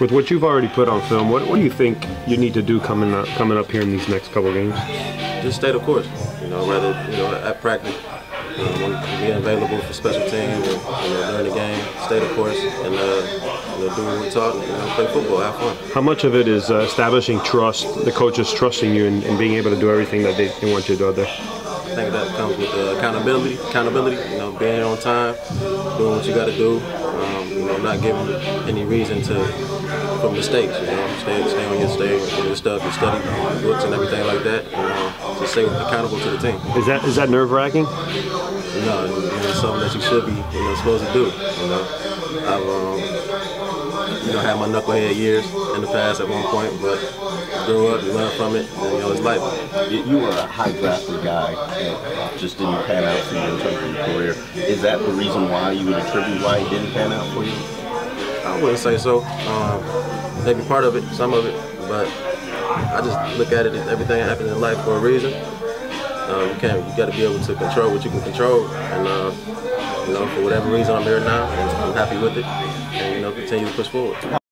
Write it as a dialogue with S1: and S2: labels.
S1: With what you've already put on film, what, what do you think you need to do coming up, coming up here in these next couple games?
S2: Just stay the course. You know, rather you know at practice, you know, being available for special teams and, you know, during the game, stay the course and uh, you know, do what we're taught. And, you know, play football, have fun.
S1: How much of it is uh, establishing trust, the coaches trusting you and, and, being able to do everything that they, they want you to do out there?
S2: I think that comes with uh, accountability. Accountability, you know, being on time, doing what you got to do. Um, know, not giving any reason to for mistakes. You know, stay, stay on your stay on your stuff, your study books and everything like that. You know, to stay accountable to the team.
S1: Is that is that nerve wracking?
S2: No, you know, it's something that you should be you know supposed to do. You know, I've um, you know had my knucklehead years in the past at one point, but grew up, learn from it, and you know it's life.
S3: You were a high drafted guy, and just didn't pan out for you in terms of your career. Is that the reason why you would attribute why it didn't pan out for you?
S2: I wouldn't say so. Um, maybe part of it, some of it, but I just look at it as everything happens in life for a reason. Um, you can't. You got to be able to control what you can control, and uh, you know, for whatever reason, I'm here now, and I'm happy with it, and you know, continue to push forward.